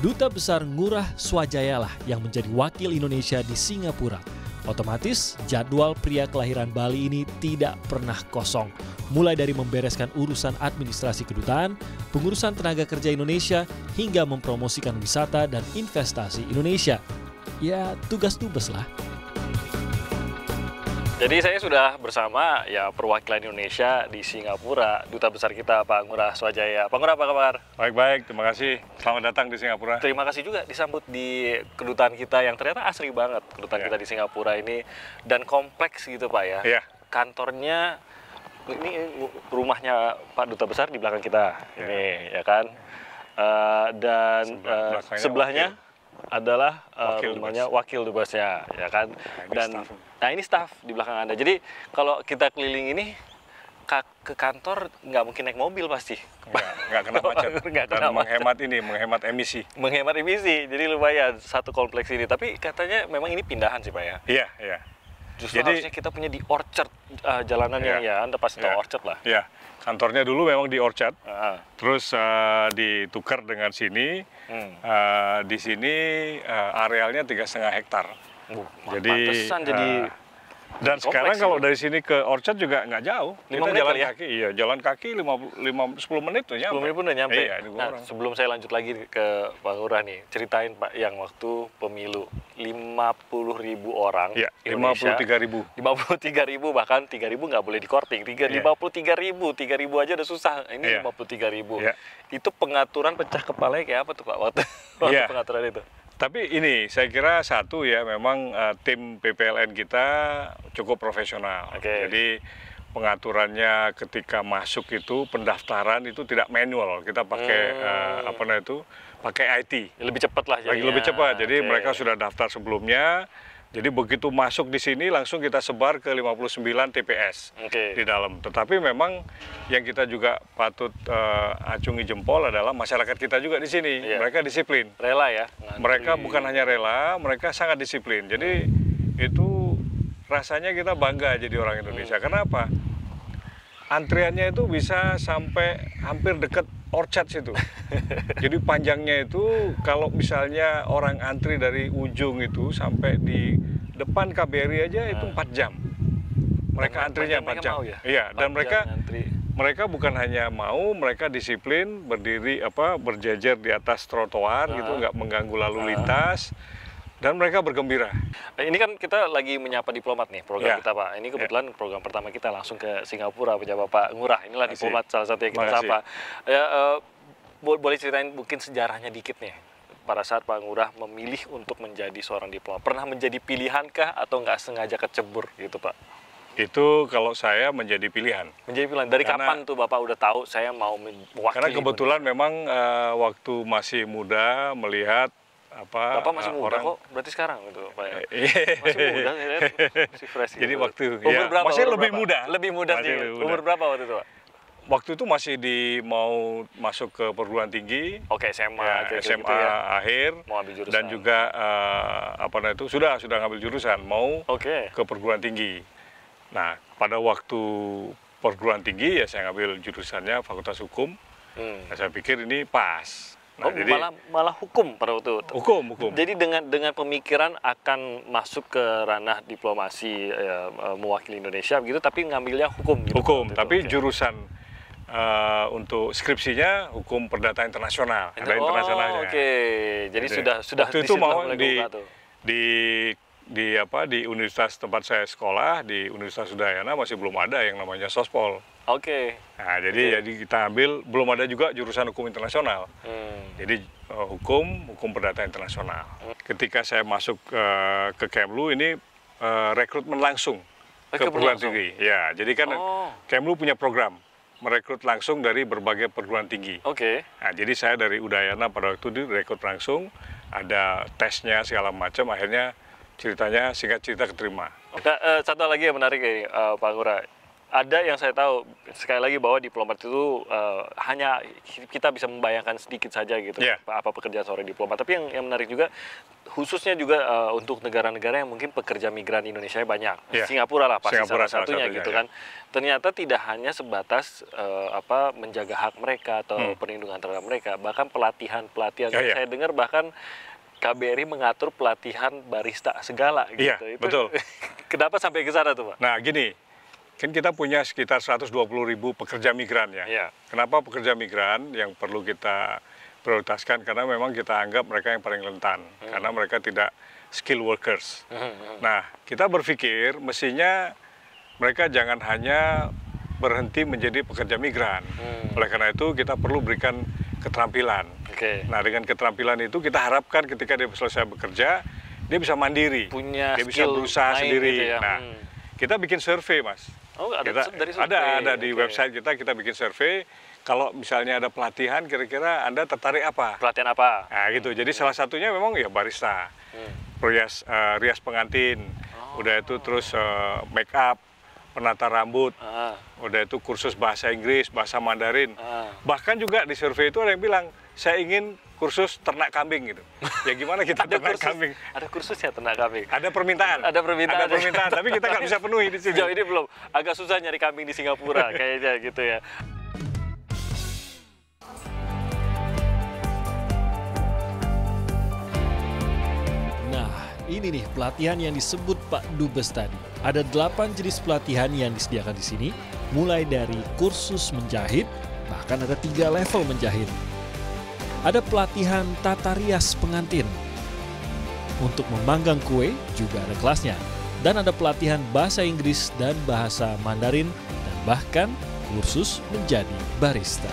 Duta Besar Ngurah Swajaya lah yang menjadi wakil Indonesia di Singapura. Otomatis jadwal pria kelahiran Bali ini tidak pernah kosong. Mulai dari membereskan urusan administrasi kedutaan, pengurusan tenaga kerja Indonesia, hingga mempromosikan wisata dan investasi Indonesia. Ya, tugas tubes lah. Jadi saya sudah bersama ya perwakilan Indonesia di Singapura, duta besar kita Pak Ngurah Swajaya. Pak Ngurah apa kabar? Baik-baik, terima kasih. Selamat datang di Singapura. Terima kasih juga disambut di kedutaan kita yang ternyata asri banget kedutaan Ya. kita di Singapura ini dan kompleks gitu Pak ya. Iya. Kantornya ini rumahnya Pak duta besar di belakang kita Ya. ini ya kan. Eh, dan Sebelah- belakangnya sebelahnya adalah eh, Wakil rumahnya wakil dubesnya ya kan. ini dan staff. nah ini staff di belakang Anda. Jadi kalau kita keliling ini ke kantor nggak mungkin naik mobil pasti. Nggak, kena macet. Nggak Dan kena macet. menghemat ini, menghemat emisi. menghemat emisi jadi lumayan satu kompleks ini tapi katanya memang ini pindahan sih pak ya Iya, iya. Justru Jadi- harusnya kita punya di Orchard uh, jalanan yang Iya. ya anda pasti tahu Iya. Orchard lah Iya. Kantornya dulu memang di Orchard, Ah, terus eh, ditukar dengan sini. hmm. Eh, di sini eh, arealnya tiga setengah hektar. Uh, Jadi, pantesan jadi eh, Dan kompleks sekarang kalau dari sini ke Orchard juga nggak jauh. Lima Kita menit jalan ya? kaki, iya, jalan kaki 5, 10 menit tuh nyampe. sebelum ini pun udah nyampe Iya, nah orang. sebelum saya lanjut lagi ke Pak Ngurah nih ceritain pak yang waktu pemilu 50 ribu orang Iya, Indonesia 53 ribu. 53 ribu bahkan 3 ribu nggak boleh dikorting tiga Iya. 53 ribu 3 ribu aja udah susah ini Iya. 53 ribu Iya. itu pengaturan pecah kepalanya kayak apa tuh pak waktu, waktu Iya. pengaturan itu Tapi ini saya kira satu ya memang eh, tim PPLN kita cukup profesional. Oke. Jadi pengaturannya ketika masuk itu pendaftaran itu tidak manual. Kita pakai Hmm. eh, apa namanya itu pakai IT. lebih cepat lah jadinya. lebih cepat. Jadi Oke. mereka sudah daftar sebelumnya. Jadi begitu masuk di sini langsung kita sebar ke 59 TPS Oke. di dalam. Tetapi memang yang kita juga patut eh, acungi jempol adalah masyarakat kita juga di sini. Iya. Mereka disiplin rela ya ngantri. mereka bukan hanya rela, mereka sangat disiplin. Jadi itu rasanya kita bangga jadi orang Indonesia. Kenapa? Antriannya itu bisa sampai hampir dekat Orchard situ. jadi panjangnya itu kalau misalnya orang antri dari ujung itu sampai di depan KBRI aja itu 4 jam. Mereka Dan antrinya 4 jam. mau ya? Iya, Empat dan mereka ngantri. mereka bukan hanya mau, mereka disiplin berdiri apa berjejer di atas trotoar gitu, Ah. nggak mengganggu lalu Ah. lintas, dan mereka bergembira. Eh, Ini kan kita lagi menyapa diplomat nih program Ya. kita Pak. Ini kebetulan program pertama kita langsung ke Singapura pejabat Pak Ngurah. Inilah Makasih. diplomat salah satu yang kita Makasih. sapa. Ya, bo- boleh ceritain mungkin sejarahnya dikit nih. Pada saat Pak Ngurah memilih untuk menjadi seorang diplomat, pernah menjadi pilihankah atau nggak sengaja kecebur gitu Pak? Itu kalau saya menjadi pilihan. Menjadi pilihan. Dari Karena- kapan tuh Bapak udah tahu saya mau mewakili? Karena kebetulan memang eh, waktu masih muda melihat apa Bapak masih eh, muda orang kok, berarti sekarang gitu Pak ya? Iya. Masih muda, ya, masih fresh Jadi gitu. waktu umur ya, berapa? masih umur lebih berapa? muda. Lebih muda Masih sih. lebih muda. Umur berapa waktu itu Pak? Waktu itu masih di mau masuk ke perguruan tinggi, Oke SMA, ya, kira-kira SMA gitu ya. akhir, Mau ambil jurusan. dan juga eh, apa namanya itu sudah sudah ngambil jurusan mau Oke. ke perguruan tinggi. Nah, pada waktu perguruan tinggi ya saya ngambil jurusannya Fakultas Hukum. Hmm. Nah, saya pikir ini pas. Nah, oh, malah malah hukum pada waktu itu. hukum, hukum. Jadi dengan dengan pemikiran akan masuk ke ranah diplomasi ya, eh, mewakili Indonesia begitu, tapi ngambilnya hukum. Gitu, hukum, itu. tapi Oke. jurusan eh, untuk skripsinya hukum perdata internasional. Ada oh, internasionalnya. Oke, jadi Jadi, sudah sudah waktu itu mau di, di di apa di universitas tempat saya sekolah di Universitas Udayana masih belum ada yang namanya sospol. Oke. Nah, jadi jadi kita ambil belum ada juga jurusan hukum internasional. Hmm. Jadi eh, hukum, hukum perdata internasional. Ketika saya masuk eh, ke Kemlu ini eh, rekrutmen langsung ke perguruan langsung? tinggi. Ya, jadi kan Oh. Kemlu punya program merekrut langsung dari berbagai perguruan tinggi. Oke. Nah, jadi saya dari Udayana pada waktu itu direkrut langsung, ada tesnya segala macam, akhirnya ceritanya singkat cerita keterima. Nah, eh, satu lagi yang menarik ini, eh, Pak Ngurah. ada yang saya tahu sekali lagi bahwa diplomat itu uh, hanya kita bisa membayangkan sedikit saja gitu Yeah. apa, apa pekerjaan seorang diplomat. Tapi yang, yang menarik juga khususnya juga uh, untuk negara-negara yang mungkin pekerja migran Indonesia banyak. Yeah. Singapura lah pasti Singapura salah salah satunya, satunya, gitu ya. kan. Ternyata tidak hanya sebatas uh, apa menjaga hak mereka atau Hmm. perlindungan terhadap mereka, bahkan pelatihan-pelatihan. Ya, ya. Saya dengar bahkan KBRI mengatur pelatihan barista segala Iya, gitu. Itu- betul. Kenapa sampai ke sana tuh, Pak? Nah, gini, kan kita punya sekitar 120 ribu pekerja migran ya. Iya. Kenapa pekerja migran yang perlu kita prioritaskan? Karena memang kita anggap mereka yang paling rentan, karena mereka tidak skill workers. Nah, kita berpikir mestinya mereka jangan hanya berhenti menjadi pekerja migran. Hmm. Oleh karena itu, kita perlu berikan keterampilan. Oke. Nah, dengan keterampilan itu kita harapkan ketika dia selesai bekerja, dia bisa mandiri, Punya dia bisa berusaha sendiri. gitu ya. Nah, Hmm. kita bikin survei, mas. Oh, ada Kita- dari survei. ada ada di Oke. website kita kita bikin survei. Kalau misalnya ada pelatihan, kira-kira anda tertarik apa? Pelatihan apa? Nah, gitu. Jadi salah satunya memang ya barista, Hmm. rias eh, rias pengantin, Oh. udah itu terus eh, make up, penata rambut, Ah, udah itu kursus bahasa Inggris, bahasa Mandarin. ah. Bahkan juga di survei itu ada yang bilang, saya ingin kursus ternak kambing gitu. Ya gimana kita Ada ternak kursus, kambing? ada kursusnya ternak kambing. Ada permintaan. Ada permintaan. Ada permintaan, tapi kita nggak bisa penuhi di sini. Sejauh ini belum. Agak susah nyari kambing di Singapura kayaknya gitu ya. Ini nih pelatihan yang disebut Pak Dubes tadi. Ada delapan jenis pelatihan yang disediakan di sini, mulai dari kursus menjahit, bahkan ada tiga level menjahit. Ada pelatihan tata rias pengantin. Untuk memanggang kue juga ada kelasnya. Dan ada pelatihan bahasa Inggris dan bahasa Mandarin, dan bahkan kursus menjadi barista.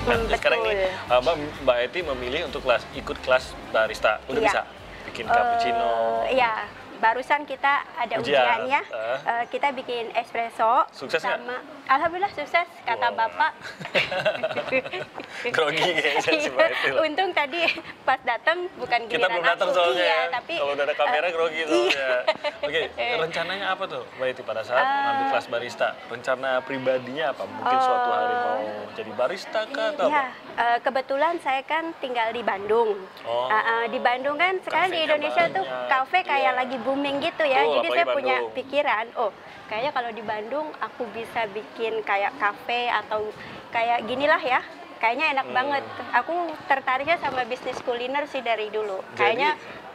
Nah, Hmm, sekarang ini betul. uh, Mbak, Mbak Eti memilih untuk kelas ikut kelas barista. Udah Iya. bisa bikin cappuccino. Eh, Iya, barusan kita ada Ujian, ujian, ya. eh. Eh, kita bikin espresso. Sukses sama, Alhamdulillah sukses kata Wah. bapak. Grogi kayaknya. Untung tadi pas datang bukan Kita belum datang aku. soalnya iya, ya. tapi Kalau udah ada kamera eh, grogi iya. soalnya. Oke, rencananya apa tuh Mbak pada saat Eh. ngambil kelas barista? Rencana pribadinya apa? Mungkin suatu hari mau jadi barista kah atau Iya, apa? eh, kebetulan saya kan tinggal di Bandung. Oh. Ah, ah, di Bandung kan sekarang di Indonesia tuh kafe kayak iya. lagi booming gitu ya. Betul, Jadi saya punya Bandung. pikiran, oh kayaknya kalau di Bandung aku bisa bikin kayak kafe atau kayak ginilah ya. Kayaknya enak Hmm. banget. Aku tertariknya sama bisnis kuliner sih dari dulu. Kayaknya Jadi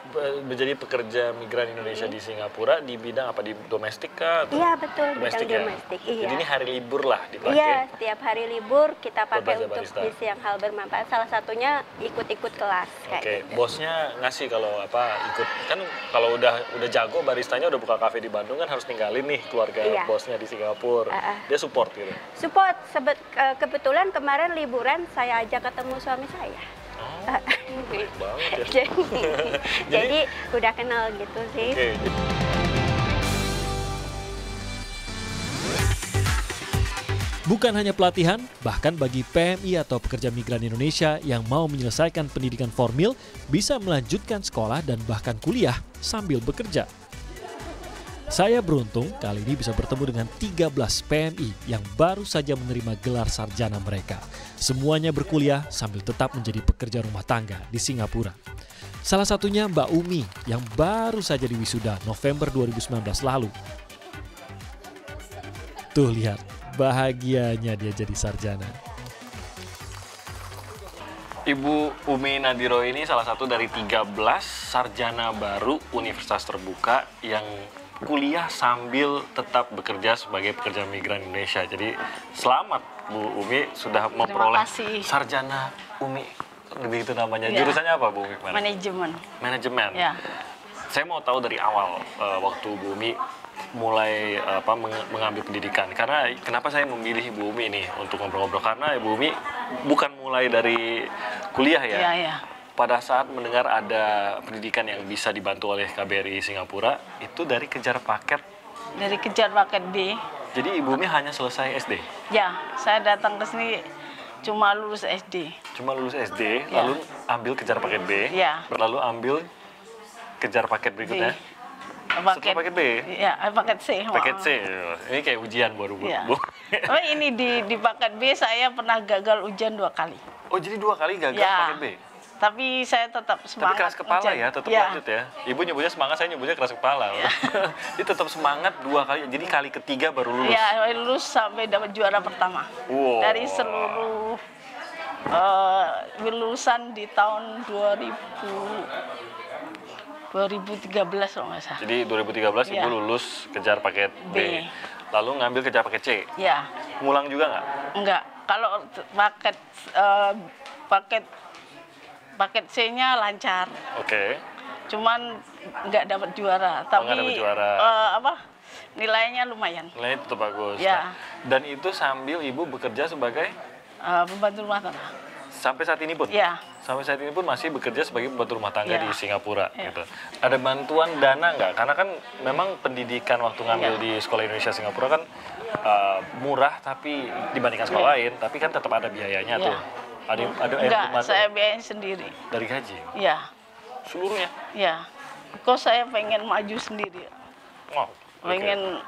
menjadi pekerja migran Indonesia di Singapura di bidang apa di domestik kah? atau iya betul bidang domestik ya? domestik. Iya. Jadi ini hari libur lah dipakai. Iya, setiap hari libur kita pakai belajar untuk barista. yang hal bermanfaat. Salah satunya ikut-ikut kelas Oke, gitu. bosnya ngasih kalau apa ikut kan kalau udah udah jago baristanya udah buka kafe di Bandung kan harus ninggalin nih keluarga Iya. bosnya di Singapura. Ah, ah. Dia support gitu. Support sebet kebetulan kemarin liburan saya ajak ketemu suami saya. Oh, baik banget ya. jadi, jadi udah kenal gitu sih. Oke. Bukan hanya pelatihan, bahkan bagi PMI atau pekerja migran Indonesia yang mau menyelesaikan pendidikan formil bisa melanjutkan sekolah dan bahkan kuliah sambil bekerja. Saya beruntung kali ini bisa bertemu dengan 13 PMI yang baru saja menerima gelar sarjana mereka. Semuanya berkuliah sambil tetap menjadi pekerja rumah tangga di Singapura. Salah satunya Mbak Umi yang baru saja diwisuda November 2019 lalu. Tuh lihat, bahagianya dia jadi sarjana. Ibu Umi Nadiro ini salah satu dari 13 sarjana baru Universitas Terbuka yang kuliah sambil tetap bekerja sebagai pekerja migran Indonesia. Jadi selamat Bu Umi sudah memperoleh sarjana Umi begitu namanya. Ya. Jurusannya apa Bu Umi? manajemen Manajemen. ya Saya mau tahu dari awal eh, waktu Bu Umi mulai apa meng- mengambil pendidikan karena kenapa saya memilih Ibu Umi ini untuk ngobrol-ngobrol karena Ibu Umi bukan mulai dari kuliah ya. ya ya Pada saat mendengar ada pendidikan yang bisa dibantu oleh KBRI Singapura itu dari kejar paket. dari kejar paket B Jadi Ibu Umi hanya selesai SD, ya saya datang ke sini cuma lulus SD cuma lulus SD, Ya. lalu ambil kejar paket B, Ya. lalu ambil kejar paket berikutnya. Setelah paket B? Ya, paket C. Paket. C. Ini kayak ujian buat Bu. Iya. Bu. Oh, ini di di paket B saya pernah gagal ujian dua kali. Oh, jadi dua kali gagal Ya. paket B. Tapi saya tetap Tapi semangat. keras kepala ya, tetap Ya. lanjut ya. Ibu nyebutnya semangat, saya nyebutnya keras kepala. Dia tetap semangat dua kali. Jadi kali ketiga baru lulus. Ya, lulus sampai dapat juara pertama. Wow. Dari seluruh eh, lulusan di tahun 2000 2013 kalau nggak salah. Jadi 2013 Iya. ibu lulus kejar paket B. B. Lalu ngambil kejar paket C. Ya, Ngulang juga nggak? enggak. Kalau paket eh, paket paket C-nya lancar. Oke. Cuman nggak dapat juara. Tapi nggak dapat juara. eh, apa? Nilainya lumayan. Nilainya tetap bagus. Ya. Nah, dan itu sambil ibu bekerja sebagai Eh, pembantu rumah tangga. sampai saat ini pun. Ya, Sampai saat ini pun masih bekerja sebagai pembantu rumah tangga Ya. di Singapura Ya. gitu. Ada bantuan dana nggak? Karena kan memang pendidikan waktu ngambil Ya. di sekolah Indonesia Singapura kan uh, murah tapi dibandingkan sekolah Ya. lain, tapi kan tetap ada biayanya Ya. tuh. Ada ada yang enggak. Saya biayain sendiri. dari gaji Ya, seluruhnya. ya. Kok saya pengen maju sendiri. Wow. pengen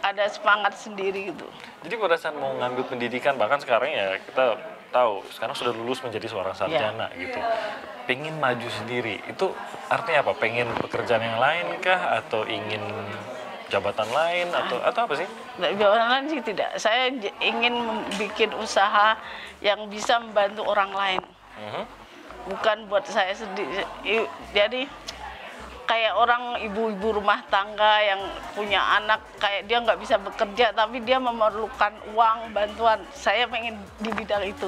ada semangat sendiri gitu. Jadi pada saat mau ngambil pendidikan bahkan sekarang ya kita tahu sekarang sudah lulus menjadi seorang Ya. sarjana gitu. Pengen maju sendiri itu artinya apa? Pengen pekerjaan yang lain kah atau ingin jabatan lain atau atau apa sih? Jawaban lain sih tidak. Saya ingin bikin usaha yang bisa membantu orang lain, Mhm. bukan buat saya sendiri. Jadi kayak orang ibu-ibu rumah tangga yang punya anak kayak dia nggak bisa bekerja tapi dia memerlukan uang bantuan. Saya pengen di bidang itu.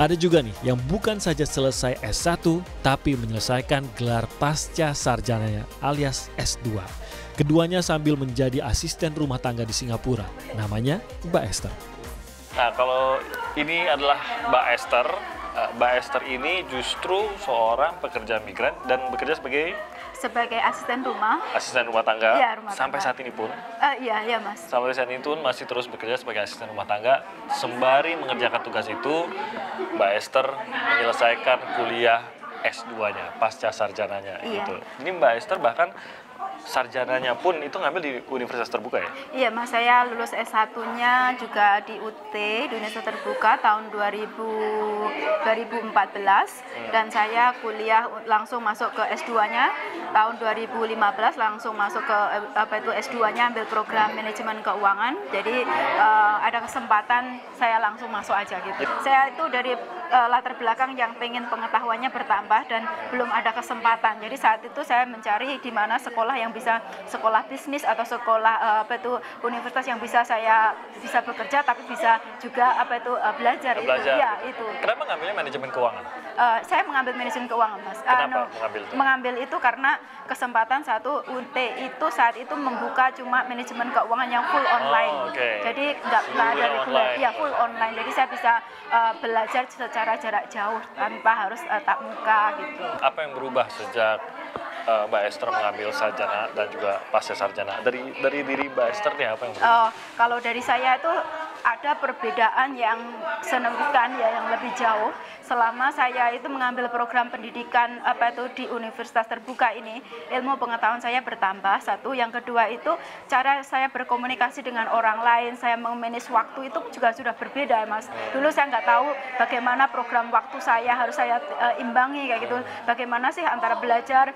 Ada juga nih yang bukan saja selesai S1 tapi menyelesaikan gelar pasca sarjananya alias S2. Keduanya sambil menjadi asisten rumah tangga di Singapura. Namanya Mbak Esther. Nah, kalau ini adalah Mbak Esther. Eh, Mbak Esther ini justru seorang pekerja migran dan bekerja sebagai Sebagai asisten rumah, asisten rumah tangga Iya, rumah sampai tangga. saat ini pun. eh, iya iya mas. Sampai saat ini pun masih terus bekerja sebagai asisten rumah tangga sembari mengerjakan tugas itu Mbak Esther menyelesaikan kuliah S2-nya pasca sarjananya Iya. gitu. Ini Mbak Esther bahkan sarjananya pun itu ngambil di universitas terbuka ya. Iya mas, saya lulus S1-nya juga di UT, di Universitas Terbuka tahun 2000, 2014 dan saya kuliah langsung masuk ke S2-nya tahun 2015 langsung masuk ke eh, apa itu S2-nya ambil program manajemen keuangan. Jadi eh, ada kesempatan saya langsung masuk aja gitu. Saya itu dari eh, latar belakang yang pengen pengetahuannya bertambah dan belum ada kesempatan. Jadi saat itu saya mencari di mana sekolah yang bisa sekolah bisnis atau sekolah eh, apa itu universitas yang bisa saya bisa bekerja tapi bisa juga apa itu eh, belajar, Belajar. itu. Ya, itu. Kenapa ngambilnya manajemen keuangan? Eh, saya mengambil manajemen keuangan, Mas. Eh, Kenapa mengambil itu? mengambil itu karena kesempatan satu UT itu saat itu membuka cuma manajemen keuangan yang full online. Oh, oke. Jadi nggak ada reguler, ya full online. Jadi saya bisa eh, belajar secara jarak jauh tanpa harus eh, tatap muka gitu. Apa yang berubah sejak uh, Mbak Esther mengambil sarjana dan juga pasca sarjana? Dari dari diri Mbak Esther nih apa yang berubah? Eh, kalau dari saya itu ada perbedaan yang signifikan ya yang lebih jauh. Selama saya itu mengambil program pendidikan apa itu di universitas terbuka ini ilmu pengetahuan saya bertambah satu. Yang kedua itu cara saya berkomunikasi dengan orang lain saya memanage waktu itu juga sudah berbeda mas. Dulu saya nggak tahu bagaimana program waktu saya harus saya eh, imbangi kayak gitu. Bagaimana sih antara belajar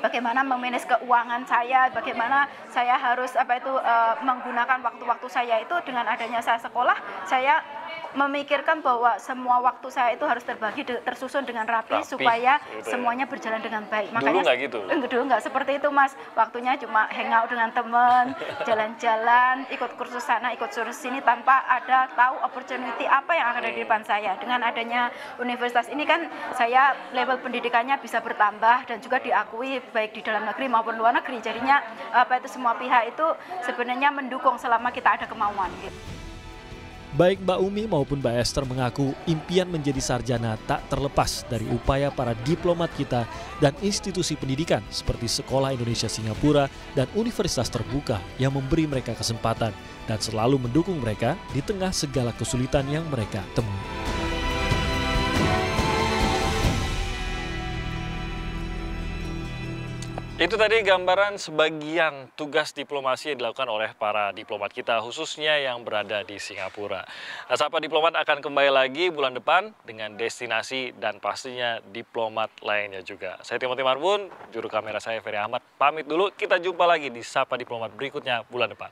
bagaimana memanage keuangan saya, bagaimana saya harus apa itu eh, menggunakan waktu-waktu saya itu dengan adanya saya sekolah, saya memikirkan bahwa semua waktu saya itu harus terbagi de- tersusun dengan rapi, Rapi, supaya gitu ya. semuanya berjalan dengan baik. Dulu nggak gitu? Eh, dulu nggak seperti itu mas, waktunya cuma hangout dengan teman, jalan-jalan, ikut kursus sana, ikut kursus sini tanpa ada tahu opportunity apa yang akan ada di depan saya. Dengan adanya universitas ini kan saya level pendidikannya bisa bertambah dan juga diakui baik di dalam negeri maupun luar negeri. Jadinya apa itu semua pihak itu sebenarnya mendukung selama kita ada kemauan gitu. Baik Mbak Umi maupun Mbak Esther mengaku impian menjadi sarjana tak terlepas dari upaya para diplomat kita dan institusi pendidikan seperti Sekolah Indonesia Singapura dan Universitas Terbuka yang memberi mereka kesempatan dan selalu mendukung mereka di tengah segala kesulitan yang mereka temui. Itu tadi gambaran sebagian tugas diplomasi yang dilakukan oleh para diplomat kita, khususnya yang berada di Singapura. Nah, Sapa Diplomat akan kembali lagi bulan depan dengan destinasi dan pastinya diplomat lainnya juga. Saya Timothy Marbun, juru kamera saya Ferry Ahmad, pamit dulu. Kita jumpa lagi di Sapa Diplomat berikutnya bulan depan.